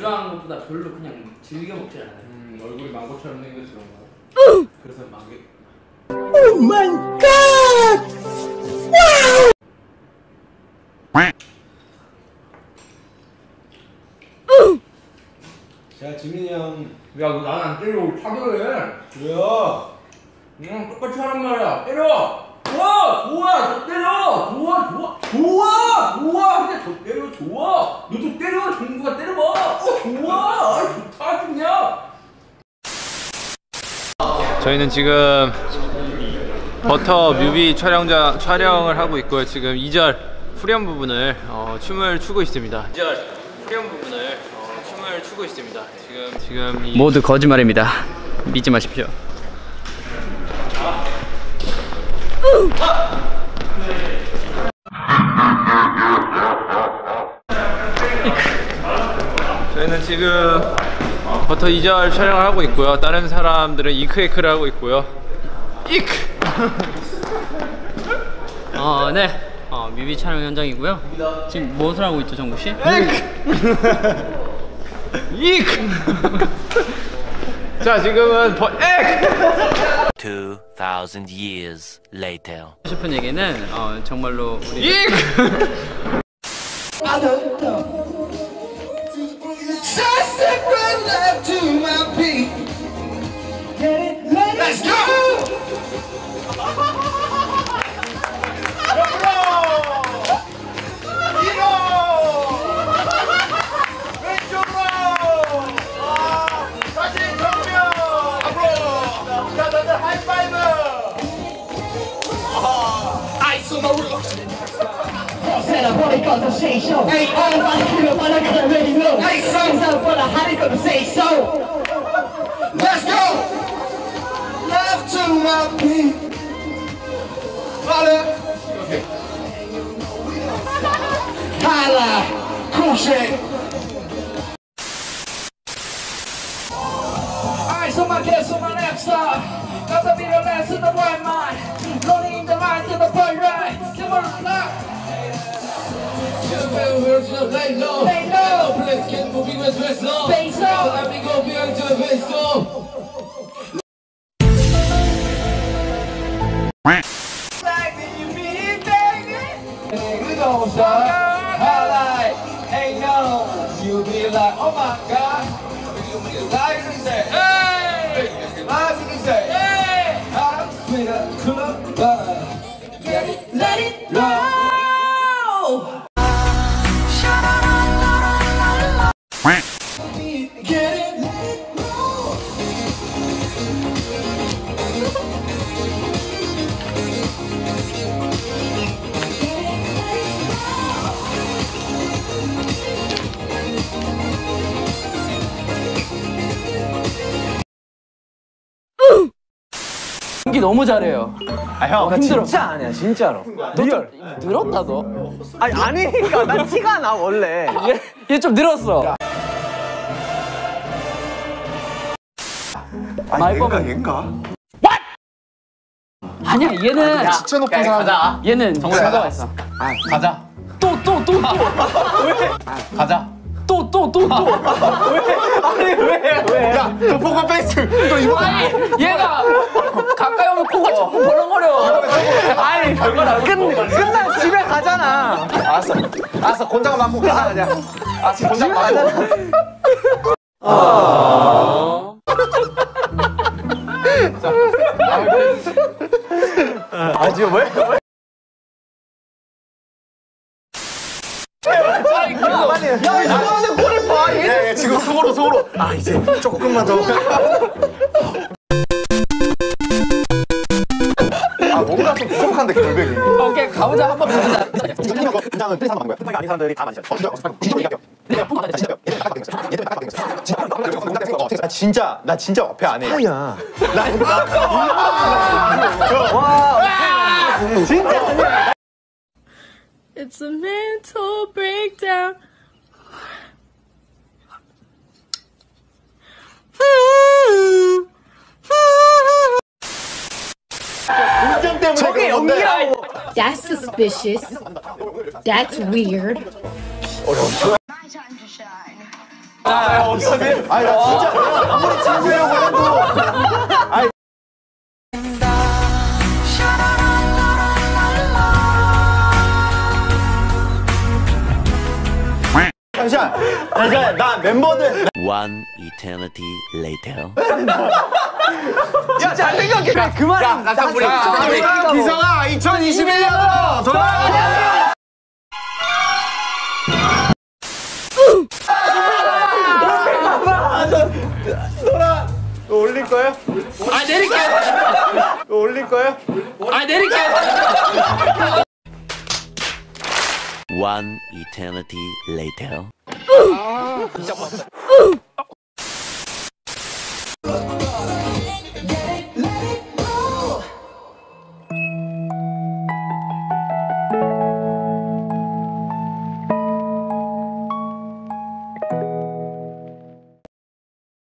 좋아하는 것보다 별로 그냥 즐겨 먹지 않아요. 음, 얼굴이 망고처럼 생겨서 그런가? 그래서 망게. 자 지민이 형. 야, 너 나는 안 때리고 차별해. 왜요? 응, 똑같이 하란 말이야. 때려! 좋아! 좋아! 저 때려! 좋아! 좋아! 좋아! 좋아! 그냥 저 때려! 좋아! 너도 때려! 정부가 때려봐! 어, 좋아! 아, 좋다, 그냥! 저희는 지금 버터 뮤비 촬영자 촬영을 하고 있고요. 지금 2절 후렴 부분을 어, 춤을 추고 있습니다. 2절 후렴 부분을 어, 춤을 추고 있습니다. 지금 지금 이 모두 거짓말입니다. 믿지 마십시오. 저 지금 버터 2절 촬영을 하고 있고요. 다른 사람들은 이크에크를 하고 있고요. 이크! 어, 네. 어, 뮤비 촬영 현장이고요. 지금 무엇을 하고 있죠, 정국 씨? 이크! 자 지금은 버 엑! 2,000 years later. 싶은 얘기는 어, 정말로 우리 Said I wanna go to say so. Hey, all of my people wanna go already know. Hey, son, son, wanna how they gonna say so. Let's go! Love to my people. Holla. Holla. Cool shit. Alright, so my guess on my left side. Got the video left to the wyłączna lejno Lejno highlight, you be like, oh my god. 연기 너무 잘해요. 아형. 힘들어. 진짜 아니야 진짜로. real. 늘었다 너. 아니 아니니까. 난 티가 나 원래. 얘 좀 늘었어. 아니 얘가 얘인가? 아니야 얘는 진짜 높은 사람 가자. 얘는 증거가 있어. 가자. 또 또 또 또. 가자. 또 또 또 또. 아니 왜 왜? 야 너 포커페이스. 너 이거 아니 얘가 알았어 곤장 맞고 가자 알았어 곤장 맞잖아 아 지금 왜? 왜? 빨리 야 이거는 꼬리 봐 얘. 지금 속으로 속으로 아 이제 조금만 더. 아 뭔가 좀 부족한데 결백이. 오케이 가보자 한번 가보자. 긴장은 틀린 사람 한 거야. 아닌 사람들이 다 많이 진짜 진짜 얘기할게요. 나 진짜 나 진짜 어폐 안 해. 아야. 와. 진짜. It's a mental breakdown. 저게 연기라고. That's suspicious. That's weird. time to shine. 아니 나 진짜 내가 아무리 진지하려고 해도 아니 잠시만 잠시만 나 멤버들 One eternity later. 진짜 안 생각해 야 그만해 나다 우리 기성아 2021년으로 돌아가자 돌아 너 올릴 거야? 아 내릴게. 너 올릴 거야? 아 내릴게. One eternity later.